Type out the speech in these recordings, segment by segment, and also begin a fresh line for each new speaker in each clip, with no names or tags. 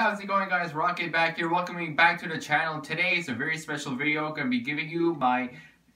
how's it going guys? Rocket back here, welcoming back to the channel. Today is a very special video. I'm going to be giving you my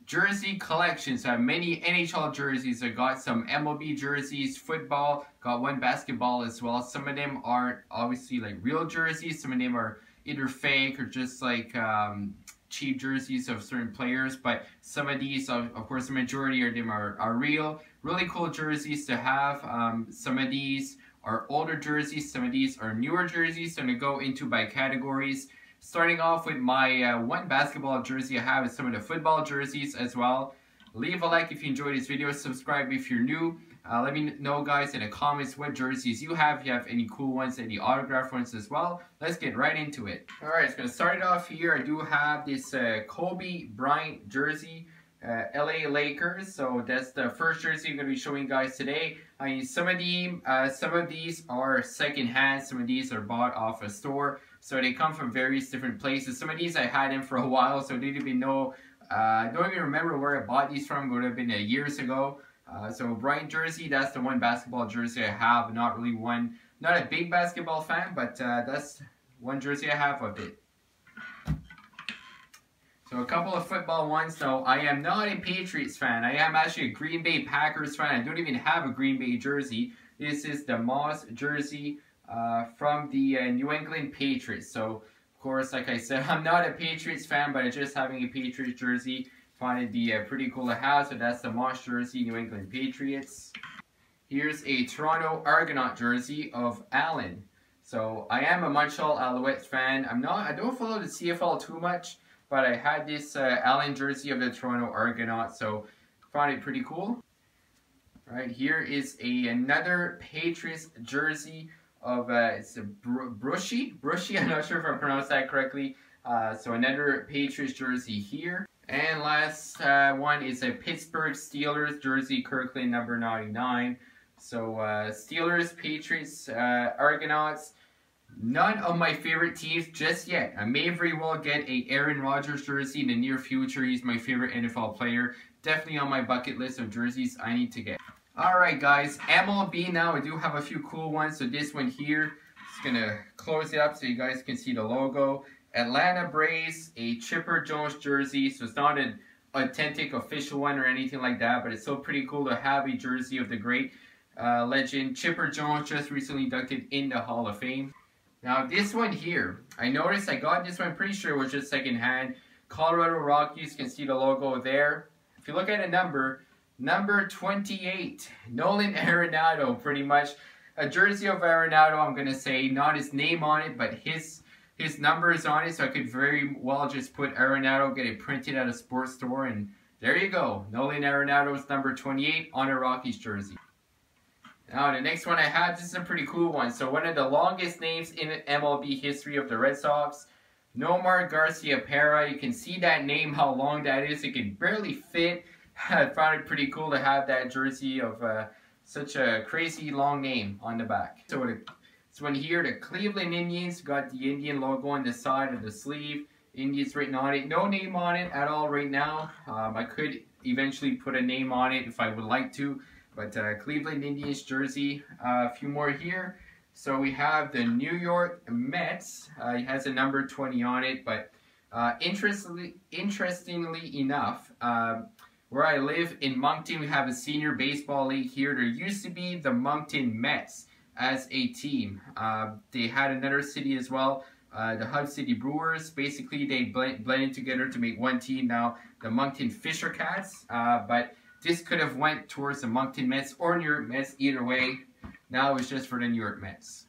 jersey collection. So I have many NHL jerseys. I got some MLB jerseys, football, got one basketball as well. Some of them aren't obviously like real jerseys. Some of them are either fake or just like um, cheap jerseys of certain players. But some of these, of, course, the majority of them are, are real. Really cool jerseys to have. Um, some of these are older jerseys. Some of these are newer jerseys. So I'm going to go into by categories. Starting off with my uh, one basketball jersey I have is some of the football jerseys as well. Leave a like if you enjoyed this video. Subscribe if you're new. Uh, let me know guys in the comments what jerseys you have. If you have any cool ones, any autograph ones as well. Let's get right into it. Alright, it's going to start it off here. I do have this uh, Kobe Bryant jersey uh, LA Lakers. So that's the first jersey I'm going to be showing guys today. I mean, some of the uh, some of these are secondhand. Some of these are bought off a store. So they come from various different places. Some of these I had them for a while, so didn't even know. Uh, I don't even remember where I bought these from. It would have been uh, years ago. Uh, so Bryant jersey, that's the one basketball jersey I have. Not really one, not a big basketball fan, but uh, that's one jersey I have of it. So a couple of football ones. So I am not a Patriots fan. I am actually a Green Bay Packers fan. I don't even have a Green Bay jersey. This is the Moss jersey uh, from the uh, New England Patriots. So of course, like I said, I'm not a Patriots fan, but just having a Patriots jersey, find it be uh, pretty cool to have. So that's the Moss jersey, New England Patriots. Here's a Toronto Argonaut jersey of Allen. So I am a Montreal Alouettes fan. I'm not. I don't follow the CFL too much but I had this uh, Allen jersey of the Toronto Argonauts, so found it pretty cool. Right here is a another Patriots jersey of uh, it's a Br Brushy, Brushy. I'm not sure if I pronounced that correctly. Uh, so another Patriots jersey here. And last uh, one is a Pittsburgh Steelers jersey, Kirkland number 99. So uh, Steelers, Patriots, uh, Argonauts. None of my favorite teams just yet. I may very well get a Aaron Rodgers jersey in the near future. He's my favorite NFL player. Definitely on my bucket list of jerseys I need to get. Alright guys, MLB now. I do have a few cool ones. So this one here, just going to close it up so you guys can see the logo. Atlanta Braves, a Chipper Jones jersey. So it's not an authentic official one or anything like that, but it's still pretty cool to have a jersey of the great uh, legend Chipper Jones just recently inducted in the Hall of Fame. Now this one here, I noticed I got this one, pretty sure it was just secondhand. Colorado Rockies, you can see the logo there. If you look at a number, number 28, Nolan Arenado, pretty much. A jersey of Arenado, I'm going to say, not his name on it, but his his number is on it, so I could very well just put Arenado, get it printed at a sports store, and there you go. Nolan Arenado's number 28 on a Rockies jersey. Now, the next one I have, this is a pretty cool one. So, one of the longest names in MLB history of the Red Sox, Nomar Garciaparra. You can see that name, how long that is. It can barely fit. I found it pretty cool to have that jersey of uh, such a crazy long name on the back. So, this one here, the Cleveland Indians, got the Indian logo on the side of the sleeve. Indians written on it. No name on it at all right now. Um, I could eventually put a name on it if I would like to. But uh, Cleveland Indians jersey, uh, a few more here. So we have the New York Mets. Uh, it has a number 20 on it, but uh, interestingly, interestingly enough, um, where I live in Moncton, we have a senior baseball league here. There used to be the Moncton Mets as a team. Uh, they had another city as well, uh, the Hub City Brewers. Basically, they blend, blended together to make one team now, the Moncton Fisher Cats. but this could have went towards the Moncton Mets or New York Mets, either way. Now it's just for the New York Mets.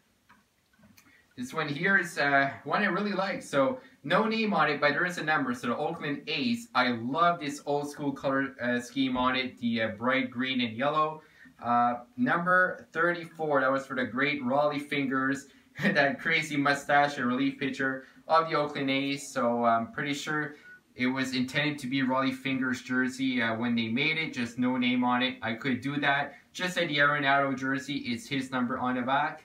This one here is uh, one I really like. So no name on it, but there is a number. So the Oakland A's. I love this old school color uh, scheme on it. The uh, bright green and yellow. Uh, number 34. That was for the great Rollie Fingers. that crazy mustache and relief pitcher of the Oakland A's. So I'm pretty sure it was intended to be Rollie Fingers jersey uh, when they made it, just no name on it. I could do that. Just like the Arenado jersey, it's his number on the back.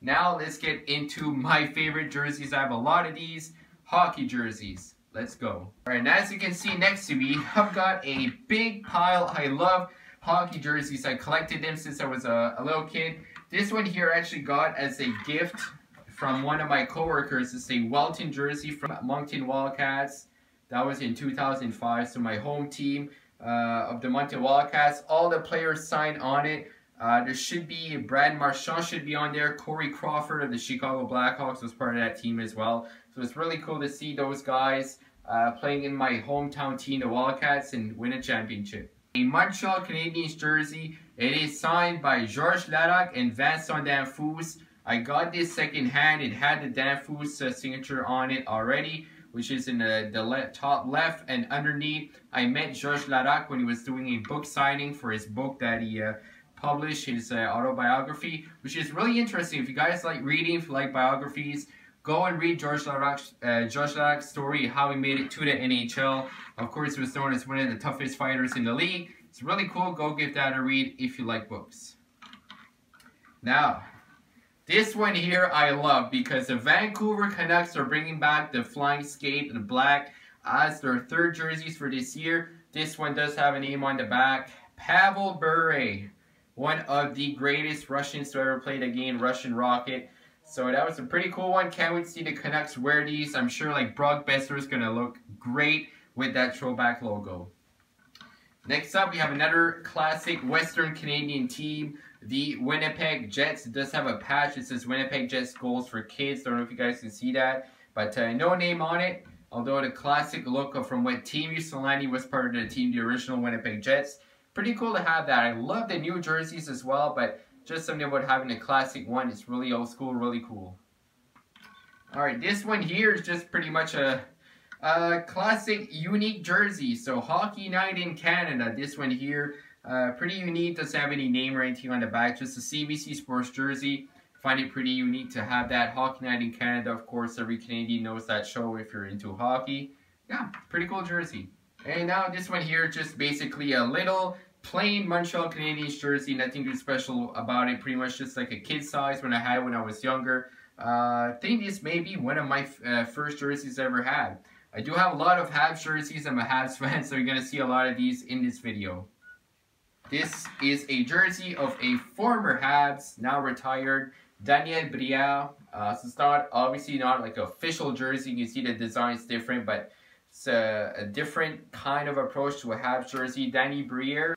Now let's get into my favorite jerseys. I have a lot of these hockey jerseys. Let's go. Alright, and as you can see next to me, I've got a big pile. I love hockey jerseys. I collected them since I was a, a little kid. This one here I actually got as a gift from one of my coworkers. It's a Welton jersey from Moncton Wildcats. That was in 2005. So my home team uh, of the Moncton Wildcats. All the players signed on it. Uh, there should be Brad Marchand should be on there. Corey Crawford of the Chicago Blackhawks was part of that team as well. So it's really cool to see those guys uh, playing in my hometown team, the Wildcats, and win a championship. A Montreal Canadiens jersey. It is signed by Georges Laraque and Vincent Damphousse. I got this second hand. It had the Damphousse uh, signature on it already which is in the, the le top left and underneath. I met Georges Laraque when he was doing a book signing for his book that he uh, published, his uh, autobiography, which is really interesting. If you guys like reading, if you like biographies, go and read Georges Laraque's, uh, Georges Laraque's story, how he made it to the NHL. Of course, he was known as one of the toughest fighters in the league. It's really cool. Go give that a read if you like books. Now, this one here I love because the Vancouver Canucks are bringing back the Flying Skate in black as their third jerseys for this year. This one does have a name on the back. Pavel Bure, one of the greatest Russians to ever play the game, Russian Rocket. So that was a pretty cool one. Can't wait to see the Canucks wear these. I'm sure like Brock Boeser is going to look great with that throwback logo. Next up, we have another classic Western Canadian team. The Winnipeg Jets It does have a patch. It says Winnipeg Jets goals for kids. Don't know if you guys can see that. But uh, no name on it. Although the classic look of from what Teemu Selanne was part of the team, the original Winnipeg Jets. Pretty cool to have that. I love the new jerseys as well, but just something about having a classic one. It's really old school, really cool. Alright, this one here is just pretty much a, a classic, unique jersey. So, Hockey Night in Canada. This one here uh, pretty unique, doesn't have any name or anything on the back, just a CBC Sports jersey. Find it pretty unique to have that. Hockey Night in Canada, of course, every Canadian knows that show if you're into hockey. Yeah, pretty cool jersey. And now this one here, just basically a little plain Montreal Canadiens jersey, nothing too special about it, pretty much just like a kid size when I had when I was younger. Uh, I think this may be one of my uh, first jerseys I ever had. I do have a lot of Habs jerseys, I'm a Habs fan, so you're going to see a lot of these in this video. This is a jersey of a former Habs, now retired, Daniel Briere. Uh, so it's not, obviously not like official jersey. You can see the design is different, but it's a, a different kind of approach to a Habs jersey. Danny Briere.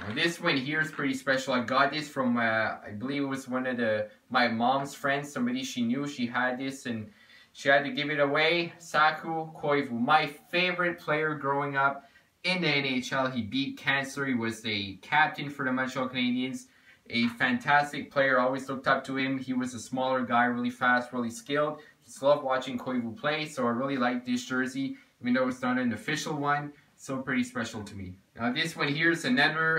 Now this one here is pretty special. I got this from, uh, I believe it was one of the my mom's friends. Somebody she knew, she had this and she had to give it away. Saku Koivu, my favorite player growing up in the NHL. He beat cancer. He was the captain for the Montreal Canadiens. A fantastic player. Always looked up to him. He was a smaller guy, really fast, really skilled. Just loved watching Koivu play, so I really like this jersey, even though it's not an official one. So pretty special to me. Now this one here is another,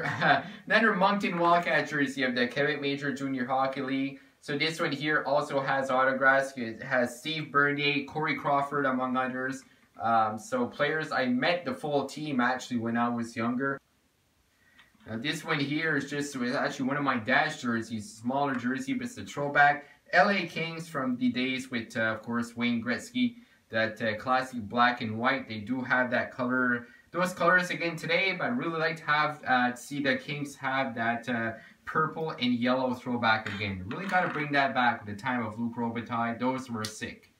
another Moncton Wildcat jersey of the Quebec Major Junior Hockey League. So this one here also has autographs. It has Steve Bernier, Corey Crawford, among others. Um, so players, I met the full team actually when I was younger. Now this one here is just was actually one of my dad's jerseys, smaller jersey, but it's a throwback. LA Kings from the days with, uh, of course, Wayne Gretzky. That uh, classic black and white. They do have that color, those colors again today, but I'd really like to have uh, see the Kings have that uh, purple and yellow throwback again. Really got to bring that back the time of Luc Robitaille. Those were sick.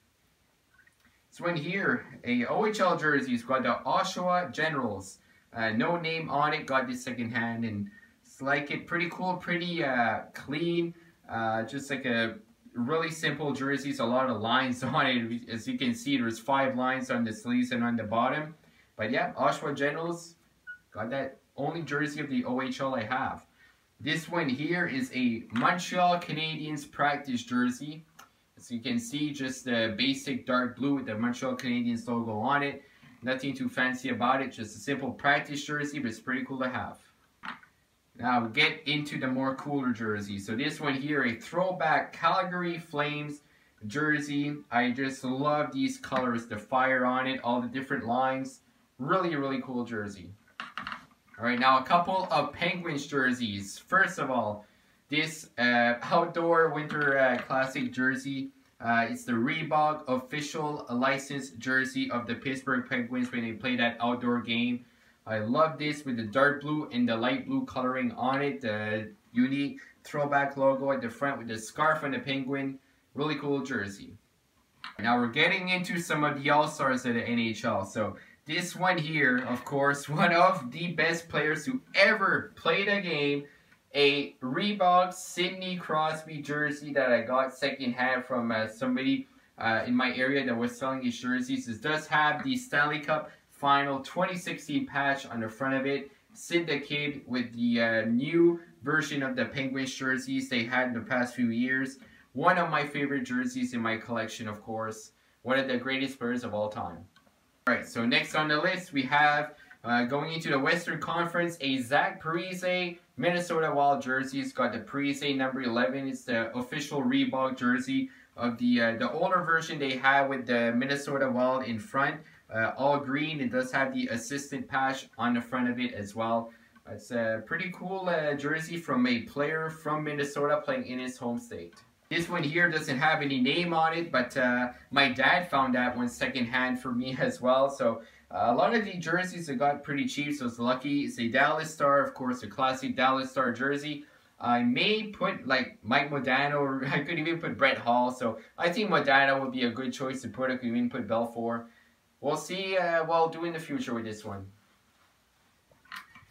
So in here, a OHL jersey. It's got the Oshawa Generals. Uh, no name on it. Got this second hand and it's like it pretty cool, pretty uh, clean. Uh, just like a really simple jersey. It's a lot of lines on it. As you can see, there's five lines on the sleeves and on the bottom. But yeah, Oshawa Generals. Got that only jersey of the OHL I have. This one here is a Montreal Canadiens practice jersey. As you can see, just the basic dark blue with the Montreal Canadiens logo on it. Nothing too fancy about it, just a simple practice jersey, but it's pretty cool to have. Now we get into the more cooler jersey. So this one here, a throwback Calgary Flames jersey. I just love these colors, the fire on it, all the different lines. Really, really cool jersey. All right, now a couple of Penguins jerseys. First of all, this uh, outdoor winter uh, classic jersey. Uh, it's the Reebok official licensed jersey of the Pittsburgh Penguins when they play that outdoor game. I love this with the dark blue and the light blue coloring on it. The unique throwback logo at the front with the scarf on the penguin. Really cool jersey. Now we're getting into some of the All-Stars of the NHL. So this one here, of course, one of the best players who ever played a game. A Reebok Sidney Crosby jersey that I got secondhand from uh, somebody uh, in my area that was selling these jerseys. This does have the Stanley Cup Final 2016 patch on the front of it. Sid the Kid with the uh, new version of the Penguins jerseys they had in the past few years. One of my favorite jerseys in my collection, of course. One of the greatest players of all time. Alright, so next on the list we have uh, going into the Western Conference, a Zach Parise Minnesota Wild jersey. It's got the Parise number 11. It's the official Reebok jersey of the uh, the older version they had with the Minnesota Wild in front. Uh, all green. It does have the assistant patch on the front of it as well. It's a pretty cool uh, jersey from a player from Minnesota playing in his home state. This one here doesn't have any name on it, but uh, my dad found that one secondhand for me as well. So uh, a lot of the jerseys I got pretty cheap, so it's lucky. It's a Dallas Star, of course, a classic Dallas Star jersey. I may put like Mike Modano, or I could even put Brett Hull. So I think Modano would be a good choice to put. I could even put Belfour. We'll see uh, what I'll do in the future with this one.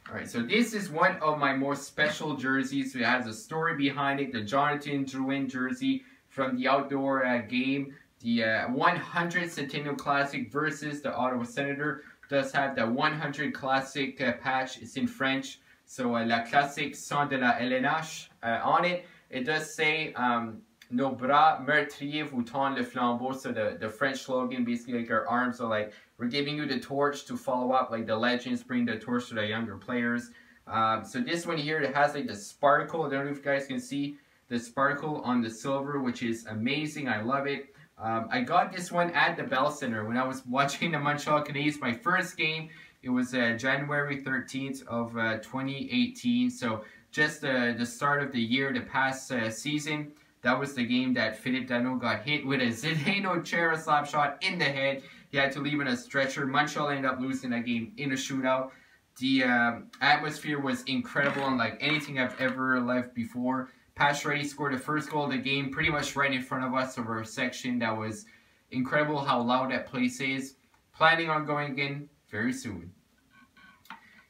Alright, so this is one of my more special jerseys. It has a story behind it. The Jonathan Drouin jersey from the outdoor uh, game. The uh, 100 Centennial Classic versus the Ottawa Senator does have the 100 Classic uh, patch. It's in French. So uh, La Classique Son de la LNH uh, on it. It does say um, Nos bras meurtriers vous tendent le flambeau. So the, the French slogan, basically like our arms are like, we're giving you the torch to follow up, like the legends bring the torch to the younger players. Um, so this one here, it has like the sparkle. I don't know if you guys can see the sparkle on the silver, which is amazing. I love it. Um, I got this one at the Bell Center when I was watching the Montreal Canadiens, my first game. It was uh, January 13th of uh, 2018. So just uh, the start of the year, the past uh, season. That was the game that Phillip Danault got hit with a Zdeno Chara slap shot in the head. He had to leave in a stretcher. Montreal ended up losing that game in a shootout. The um, atmosphere was incredible, unlike anything I've ever left before. Pacioretty scored the first goal of the game pretty much right in front of us over a section that was incredible how loud that place is. Planning on going again very soon.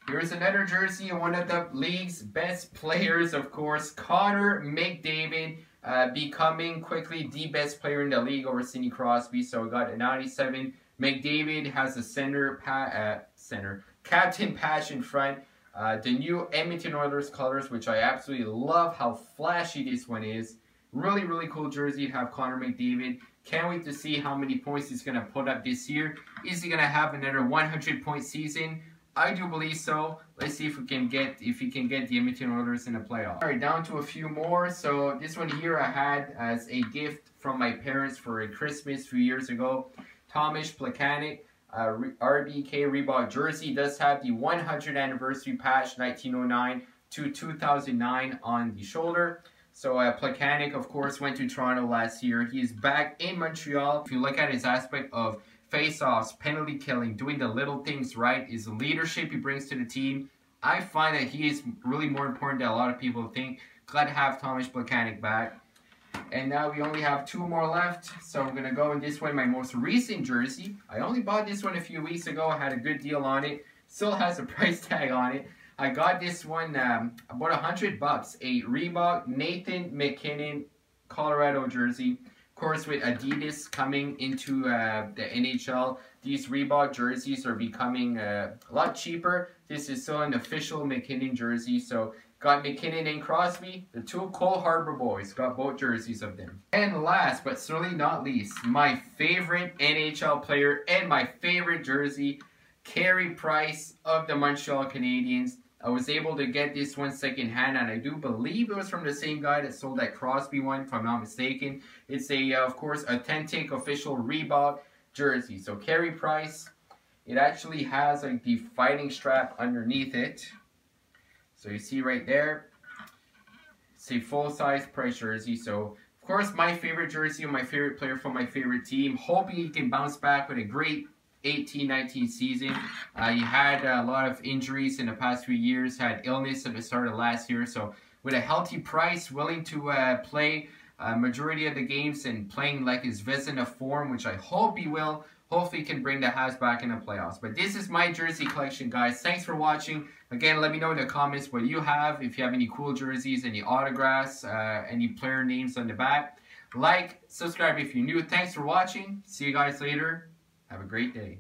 Here's another jersey one of the league's best players, of course, Connor McDavid uh, becoming quickly the best player in the league over Sidney Crosby. So we got a 97. McDavid has a center, uh, center captain patch in front. Uh, the new Edmonton Oilers colors, which I absolutely love how flashy this one is. Really, really cool jersey to have Connor McDavid. Can't wait to see how many points he's going to put up this year. Is he going to have another 100 point season? I do believe so. Let's see if we can get if he can get the Edmonton Oilers in the playoff. All right, down to a few more. So this one here I had as a gift from my parents for a Christmas a few years ago. Tomas Plekanec, uh, RBK Reebok jersey does have the 100 anniversary patch 1909 to 2009 on the shoulder. So uh, Plekanec, of course, went to Toronto last year. He is back in Montreal. If you look at his aspect of face-offs, penalty killing, doing the little things right, is leadership he brings to the team. I find that he is really more important than a lot of people think. Glad to have Tomas Plekanec back. And now we only have two more left. So I'm going to go in this one, my most recent jersey. I only bought this one a few weeks ago. I had a good deal on it. Still has a price tag on it. I got this one um, about a hundred bucks. A Reebok Nathan MacKinnon Colorado jersey Of course, with Adidas coming into uh, the NHL, these Reebok jerseys are becoming uh, a lot cheaper. This is still an official MacKinnon jersey, so got MacKinnon and Crosby, the two Cole Harbor boys, got both jerseys of them. And last, but certainly not least, my favorite NHL player and my favorite jersey, Carey Price of the Montreal Canadiens. I was able to get this one second hand, and I do believe it was from the same guy that sold that Crosby one, if I'm not mistaken. It's a, uh, of course, authentic official Reebok jersey. So Carey Price, it actually has like the fighting strap underneath it. So you see right there, a full-size Price jersey. So of course, my favorite jersey and my favorite player for my favorite team. Hoping he can bounce back with a great 18-19 season. Uh, he had a lot of injuries in the past few years, had illness at the start of last year. So with a healthy price, willing to uh, play uh, majority of the games and playing like his Vezina form, which I hope he will. Hopefully, can bring the Habs back in the playoffs. But this is my jersey collection, guys. Thanks for watching. Again, let me know in the comments what you have. If you have any cool jerseys, any autographs, uh, any player names on the back. Like, subscribe if you're new. Thanks for watching. See you guys later. Have a great day.